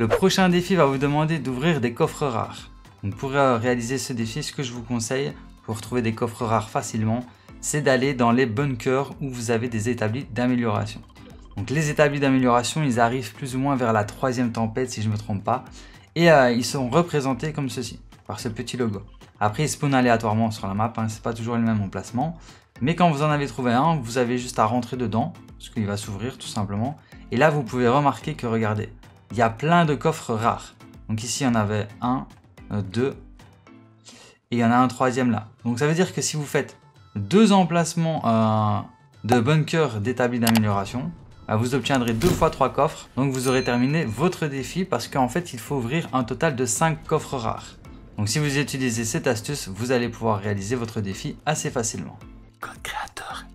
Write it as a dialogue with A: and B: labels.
A: Le prochain défi va vous demander d'ouvrir des coffres rares. Donc pour réaliser ce défi, ce que je vous conseille pour trouver des coffres rares facilement, c'est d'aller dans les bunkers où vous avez des établis d'amélioration. Donc les établis d'amélioration, ils arrivent plus ou moins vers la troisième tempête si je ne me trompe pas. Et euh, ils sont représentés comme ceci, par ce petit logo. Après, ils spawnent aléatoirement sur la map, hein, c'est pas toujours le même emplacement. Mais quand vous en avez trouvé un, vous avez juste à rentrer dedans, parce qu'il va s'ouvrir tout simplement. Et là, vous pouvez remarquer que, regardez, il y a plein de coffres rares. Donc ici, il y en avait un, euh, deux, et il y en a un troisième là. Donc ça veut dire que si vous faites deux emplacements euh, de bunkers d'établis d'amélioration, bah, vous obtiendrez deux fois trois coffres. Donc vous aurez terminé votre défi parce qu'en fait, il faut ouvrir un total de 5 coffres rares. Donc si vous utilisez cette astuce, vous allez pouvoir réaliser votre défi assez facilement. Code créateur.